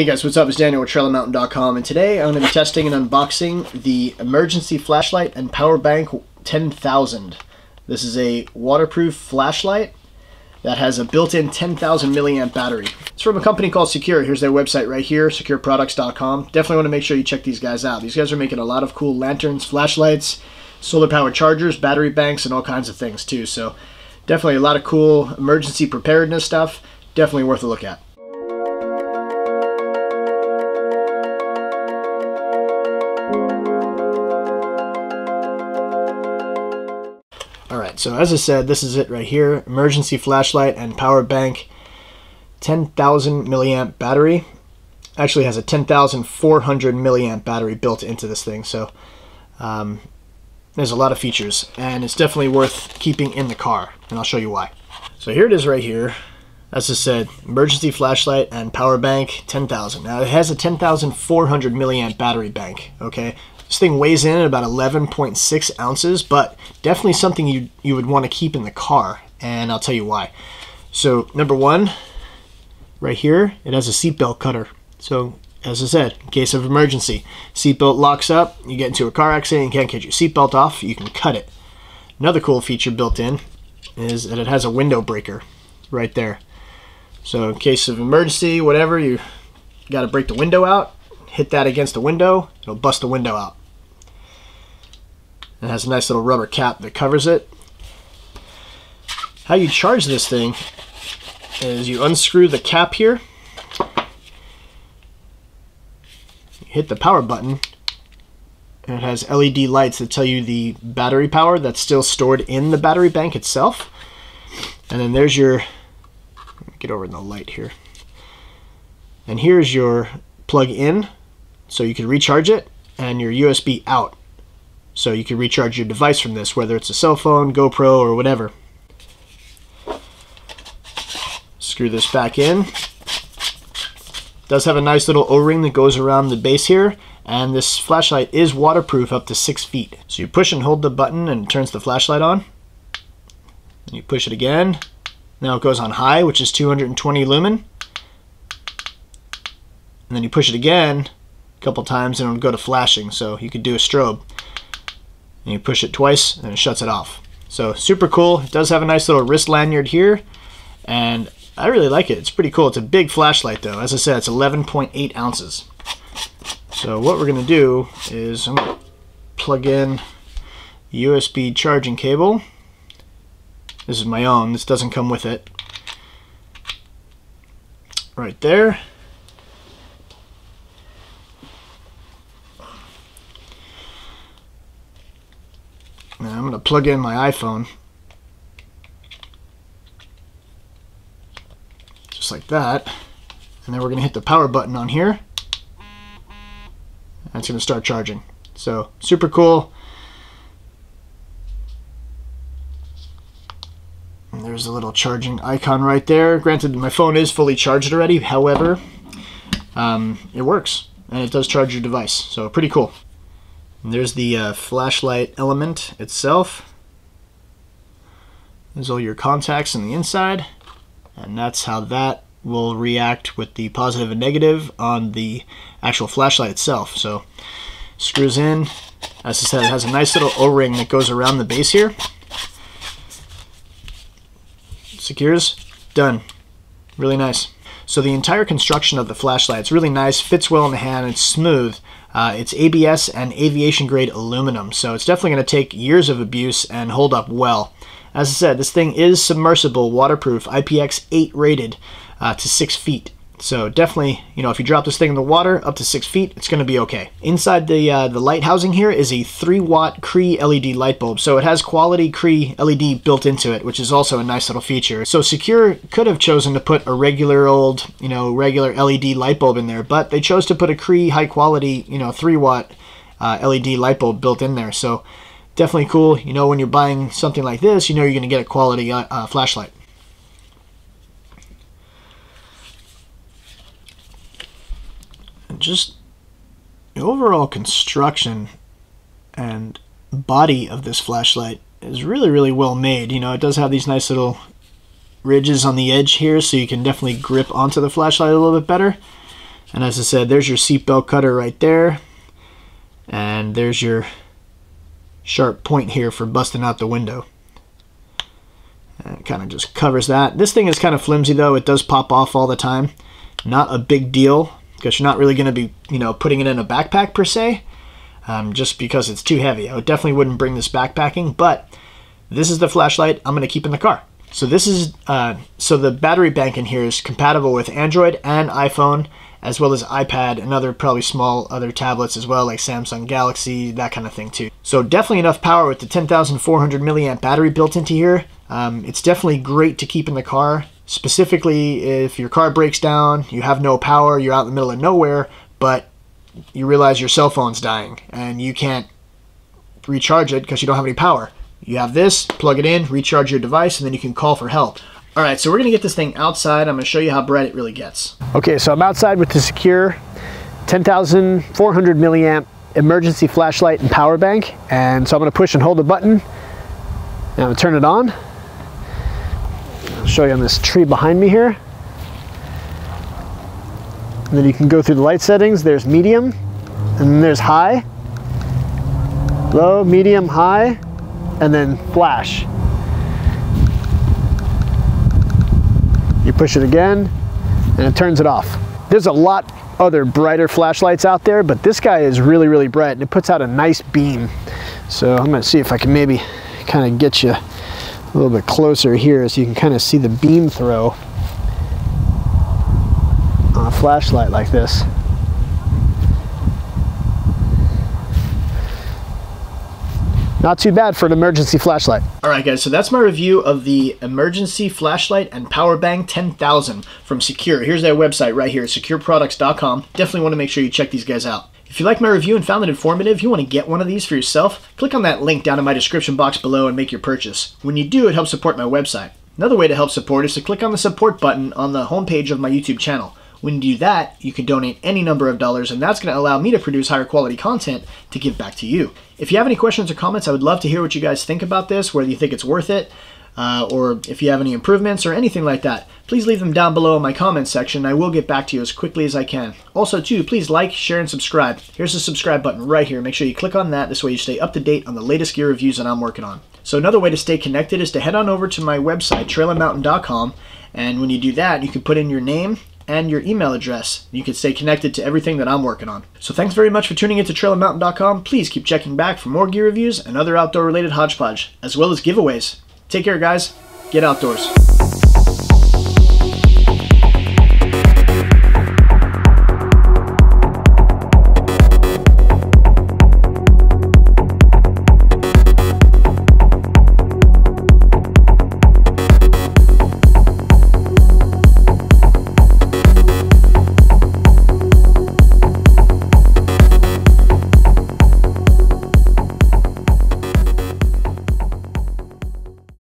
Hey guys, what's up? It's Daniel with TrailandMountain.com and today I'm going to be testing and unboxing the emergency flashlight and power bank 10,000. This is a waterproof flashlight that has a built-in 10,000 milliamp battery. It's from a company called Secur. Here's their website right here, securproducts.com. Definitely want to make sure you check these guys out. These guys are making a lot of cool lanterns, flashlights, solar powered chargers, battery banks, and all kinds of things too. So definitely a lot of cool emergency preparedness stuff. Definitely worth a look at. So as I said, this is it right here. Emergency flashlight and power bank. 10,000 milliamp battery. Actually has a 10,400 milliamp battery built into this thing, so um, there's a lot of features, and it's definitely worth keeping in the car, and I'll show you why. So here it is right here. As I said, emergency flashlight and power bank, 10,000. Now it has a 10,400 milliamp battery bank, okay? This thing weighs in at about 11.6 ounces, but definitely something you, you would want to keep in the car, and I'll tell you why. So, number one, right here, it has a seatbelt cutter. So, as I said, in case of emergency, seatbelt locks up, you get into a car accident, you can't get your seatbelt off, you can cut it. Another cool feature built in is that it has a window breaker right there. So in case of emergency, whatever, you got to break the window out, hit that against the window, it'll bust the window out. It has a nice little rubber cap that covers it. How you charge this thing is you unscrew the cap here, hit the power button, and it has LED lights that tell you the battery power that's still stored in the battery bank itself. And then there's your, get over in the light here. And here's your plug in, so you can recharge it, and your USB out. So you can recharge your device from this, whether it's a cell phone, GoPro, or whatever. Screw this back in. Does have a nice little O-ring that goes around the base here, and this flashlight is waterproof up to six feet. So you push and hold the button and it turns the flashlight on. And you push it again. Now it goes on high, which is 220 lumen. And then you push it again a couple times and it'll go to flashing, so you could do a strobe and you push it twice and it shuts it off. So super cool. It does have a nice little wrist lanyard here and I really like it. It's pretty cool. It's a big flashlight though. As I said, it's 11.8 ounces. So what we're going to do is I'm going to plug in USB charging cable. This is my own. This doesn't come with it. Right there. Now I'm going to plug in my iPhone. Just like that. And then we're going to hit the power button on here. And it's going to start charging. So super cool. There's a little charging icon right there. Granted, my phone is fully charged already. However, um, it works. And it does charge your device. So pretty cool. And there's the uh, flashlight element itself. There's all your contacts on the inside, and that's how that will react with the positive and negative on the actual flashlight itself. So screws in. As I said, it has a nice little O-ring that goes around the base here. Secures. Done. Really nice. So the entire construction of the flashlight is really nice, fits well in the hand, it's smooth. Uh, it's ABS and aviation grade aluminum, so it's definitely going to take years of abuse and hold up well. As I said, this thing is submersible, waterproof, IPX8 rated uh, to 6 feet. So definitely, you know, if you drop this thing in the water up to six feet, it's going to be okay. Inside the uh, the light housing here is a 3 watt Cree LED light bulb. So it has quality Cree LED built into it, which is also a nice little feature. So Secur could have chosen to put a regular old, you know, regular LED light bulb in there, but they chose to put a Cree high quality, you know, 3 watt uh, LED light bulb built in there. So definitely cool. You know, when you're buying something like this, you know you're going to get a quality uh, uh flashlight. Just the overall construction and body of this flashlight is really, really well made. You know, it does have these nice little ridges on the edge here, so you can definitely grip onto the flashlight a little bit better. And as I said, there's your seatbelt cutter right there. And there's your sharp point here for busting out the window. It kind of just covers that. This thing is kind of flimsy though. It does pop off all the time. Not a big deal because you're not really going to be, you know, putting it in a backpack per se. Um, just because it's too heavy. I definitely wouldn't bring this backpacking, but this is the flashlight I'm going to keep in the car. So this is uh, so the battery bank in here is compatible with Android and iPhone, as well as iPad and other probably small other tablets as well, like Samsung Galaxy, that kind of thing too. So definitely enough power with the 10,400 milliamp battery built into here. Um, it's definitely great to keep in the car, specifically if your car breaks down, you have no power, you're out in the middle of nowhere, but you realize your cell phone's dying and you can't recharge it because you don't have any power. You have this, plug it in, recharge your device, and then you can call for help. All right, so we're gonna get this thing outside. I'm gonna show you how bright it really gets. Okay, so I'm outside with the Secur 10,400 milliamp emergency flashlight and power bank. And so I'm gonna push and hold the button. And I'm gonna turn it on. Show you on this tree behind me here. And then you can go through the light settings. There's medium, and then there's high, low, medium, high, and then flash. You push it again, and it turns it off. There's a lot other brighter flashlights out there, but this guy is really, really bright, and it puts out a nice beam. So I'm gonna see if I can maybe kind of get you a little bit closer here so you can kind of see the beam throw on a flashlight like this. Not too bad for an emergency flashlight. All right, guys, so that's my review of the emergency flashlight and power bank 10,000 from Secur. Here's their website right here, securproducts.com. Definitely want to make sure you check these guys out. If you like my review and found it informative, you want to get one of these for yourself, click on that link down in my description box below and make your purchase. When you do, it helps support my website. Another way to help support is to click on the support button on the homepage of my YouTube channel. When you do that, you can donate any number of dollars, and that's going to allow me to produce higher quality content to give back to you. If you have any questions or comments, I would love to hear what you guys think about this, whether you think it's worth it, uh, or if you have any improvements or anything like that. Please leave them down below in my comments section. I will get back to you as quickly as I can. Also, too, please like, share, and subscribe. Here's the subscribe button right here. Make sure you click on that. This way you stay up to date on the latest gear reviews that I'm working on. So another way to stay connected is to head on over to my website, trailandmountain.com, and when you do that, you can put in your name and your email address. You can stay connected to everything that I'm working on. So thanks very much for tuning into trailandmountain.com. Please keep checking back for more gear reviews and other outdoor related hodgepodge, as well as giveaways. Take care, guys. Get outdoors.